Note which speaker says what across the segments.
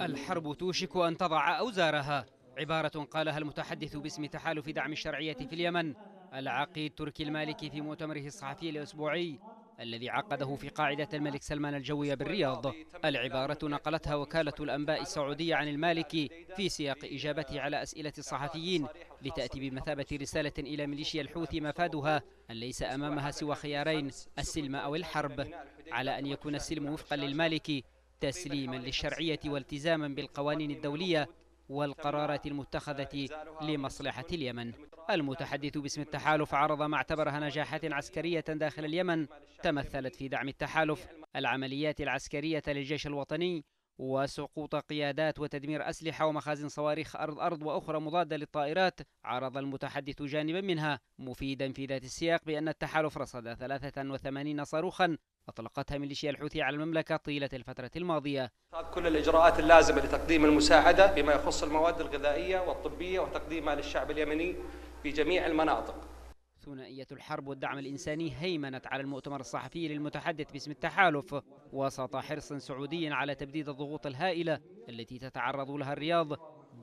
Speaker 1: الحرب توشك أن تضع أوزارها. عبارة قالها المتحدث باسم تحالف دعم الشرعية في اليمن العقيد تركي المالكي في مؤتمره الصحفي الأسبوعي الذي عقده في قاعدة الملك سلمان الجوية بالرياض. العبارة نقلتها وكالة الأنباء السعودية عن المالكي في سياق إجابته على أسئلة الصحفيين لتأتي بمثابة رسالة إلى ميليشيا الحوثي مفادها أن ليس أمامها سوى خيارين السلم أو الحرب. على أن يكون السلم وفقا للمالكي تسليما للشرعية والتزاما بالقوانين الدولية والقرارات المتخذة لمصلحة اليمن. المتحدث باسم التحالف عرض ما اعتبرها نجاحات عسكرية داخل اليمن تمثلت في دعم التحالف. العمليات العسكرية للجيش الوطني وسقوط قيادات وتدمير أسلحة ومخازن صواريخ أرض أرض وأخرى مضادة للطائرات عرض المتحدث جانبا منها مفيدا في ذات السياق بأن التحالف رصد 83 صاروخا أطلقتها ميليشيا الحوثي على المملكة طيلة الفترة الماضية.
Speaker 2: كل الإجراءات اللازمة لتقديم المساعدة بما يخص المواد الغذائية والطبية وتقديمها للشعب اليمني في جميع المناطق.
Speaker 1: ثنائية الحرب والدعم الإنساني هيمنت على المؤتمر الصحفي للمتحدث باسم التحالف. وسط حرص سعودي على تبديد الضغوط الهائلة التي تتعرض لها الرياض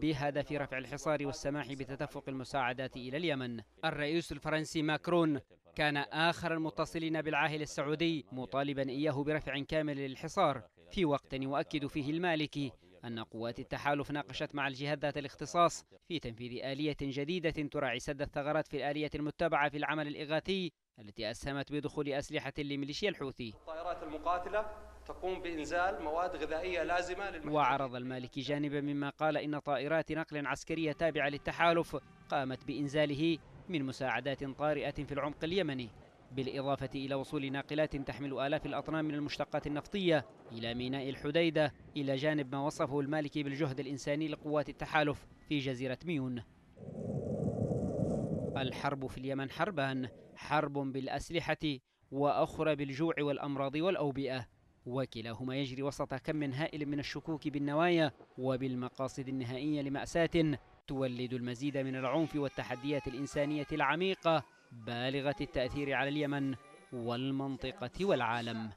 Speaker 1: بهدف رفع الحصار والسماح بتدفق المساعدات إلى اليمن. الرئيس الفرنسي ماكرون كان آخر المتصلين بالعاهل السعودي مطالبا إياه برفع كامل للحصار في وقت يؤكد فيه المالكي أن قوات التحالف ناقشت مع الجهات ذات الاختصاص في تنفيذ آلية جديدة تراعي سد الثغرات في الآلية المتبعة في العمل الإغاثي التي أسهمت بدخول أسلحة لميليشيا الحوثي.
Speaker 2: الطائرات المقاتلة تقوم بإنزال مواد غذائية لازمة للمحتاجين
Speaker 1: وعرض المالكي جانبا مما قال إن طائرات نقل عسكرية تابعة للتحالف قامت بإنزاله من مساعدات طارئة في العمق اليمني. بالإضافة إلى وصول ناقلات تحمل آلاف الأطنان من المشتقات النفطية إلى ميناء الحديدة إلى جانب ما وصفه المالكي بالجهد الإنساني لقوات التحالف في جزيرة ميون. الحرب في اليمن حربان حرب بالأسلحة وأخرى بالجوع والأمراض والأوبئة. وكلاهما يجري وسط كم هائل من الشكوك بالنوايا وبالمقاصد النهائية لمأساة تولد المزيد من العنف والتحديات الإنسانية العميقة بالغة التأثير على اليمن والمنطقة والعالم.